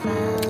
fall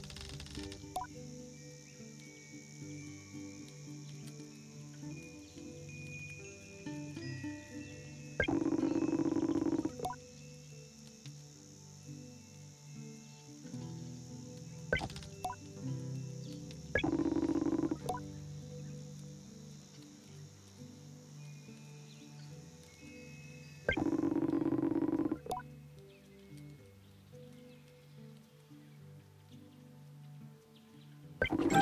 you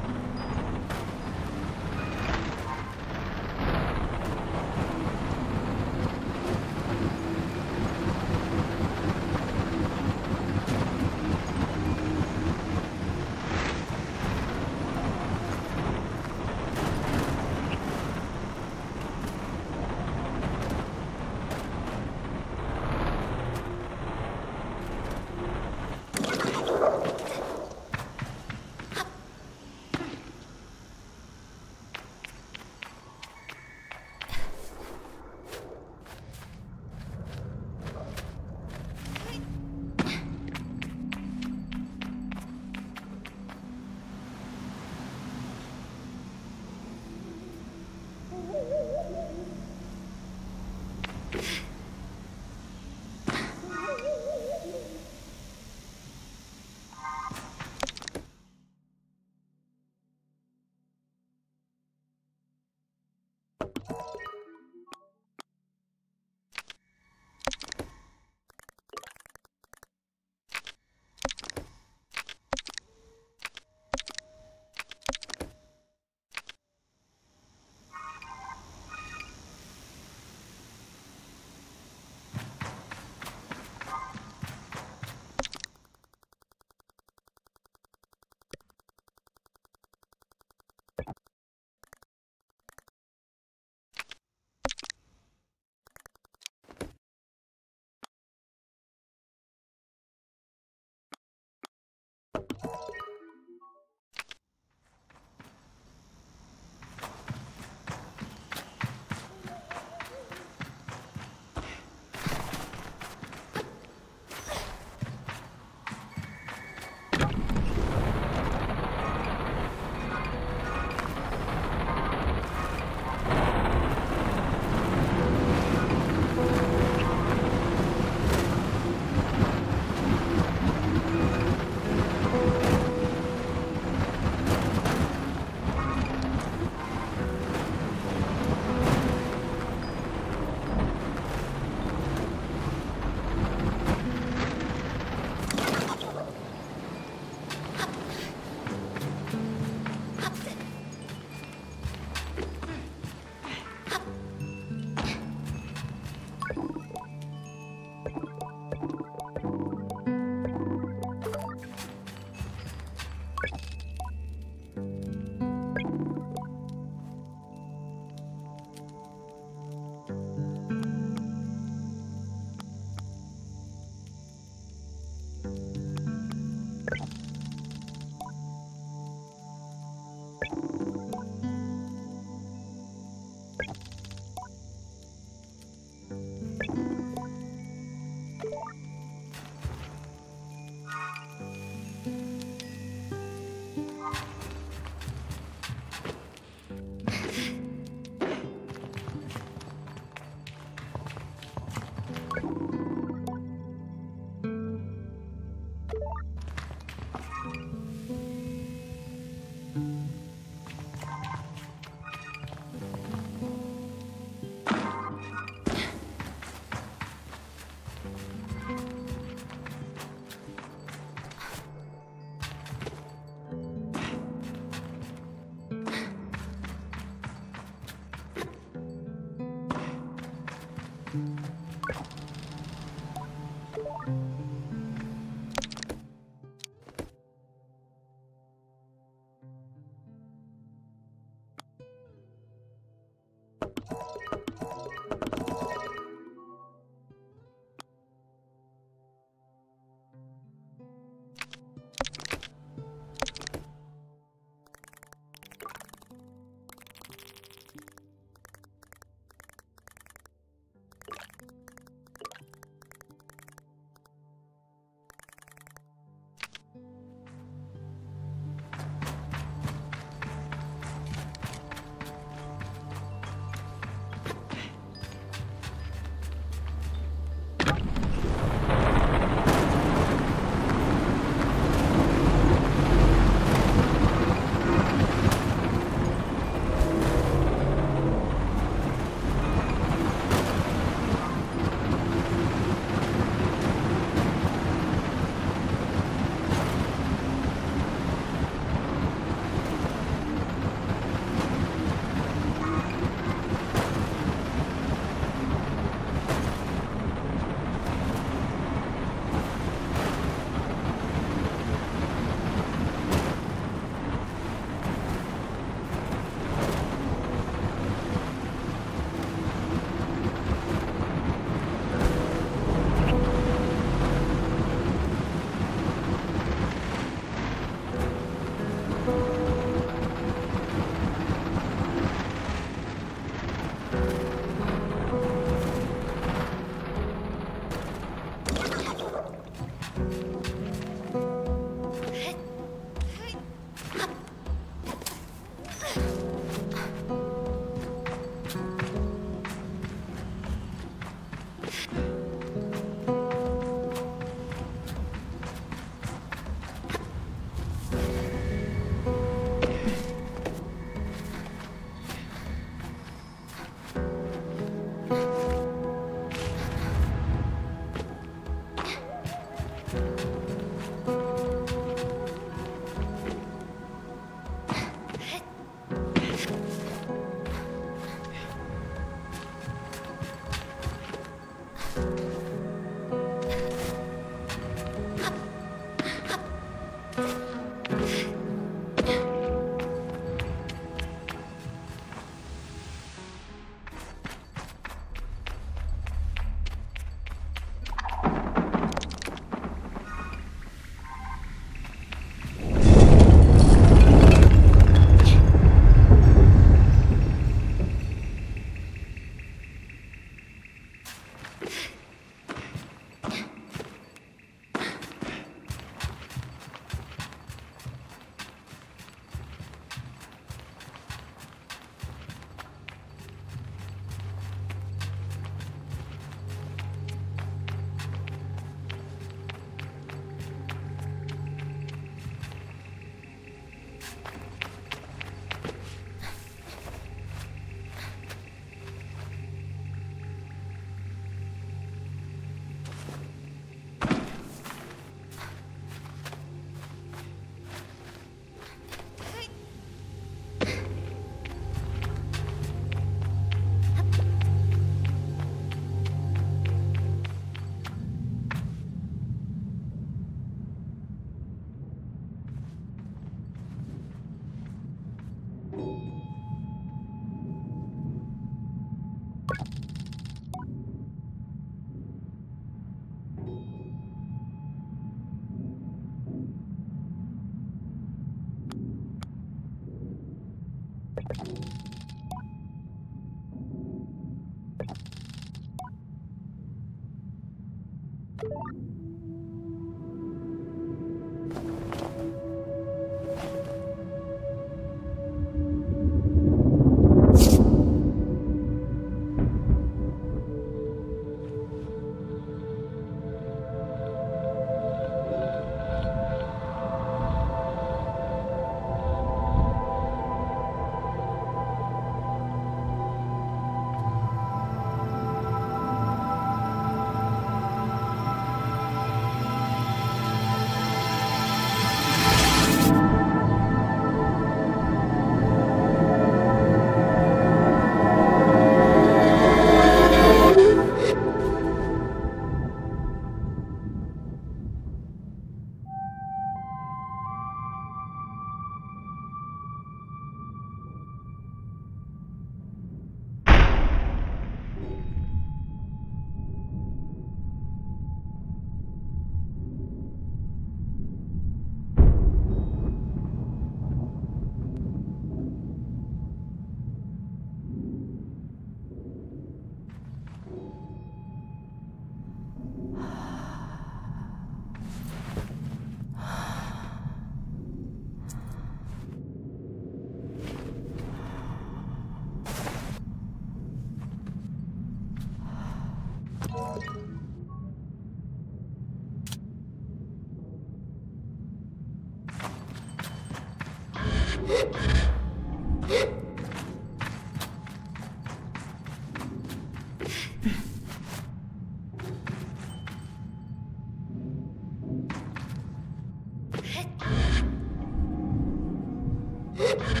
Oh.